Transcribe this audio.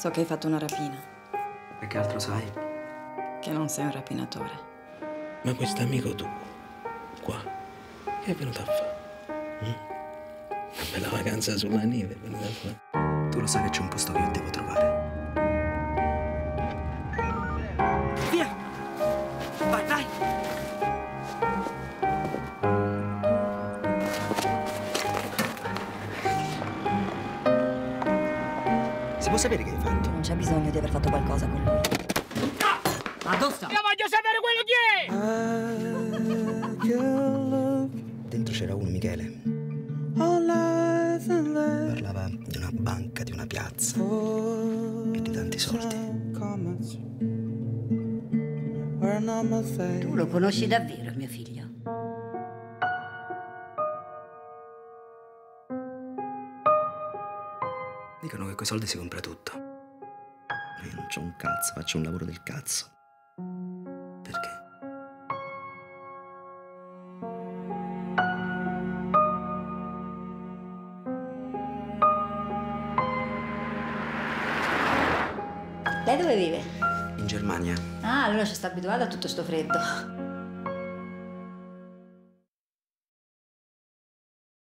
So che hai fatto una rapina, E che altro sai? che non sei un rapinatore. Ma quest'amico tu, qua, che è venuto a fare? Mm? Una bella vacanza sulla neve, è venuto a fare. Tu lo sai che c'è un posto che io devo trovare. Si può sapere che hai fatto? Non c'è bisogno di aver fatto qualcosa con lui. Dentro c'era uno, Michele. Parlava di una banca, di una piazza e di tanti soldi. Tu lo conosci davvero, mio figlio? Dicono che coi soldi si compra tutto. Ma io non c'ho un cazzo, faccio un lavoro del cazzo. Perché? Lei dove vive? In Germania Ah, allora ci sta abituata a tutto sto freddo.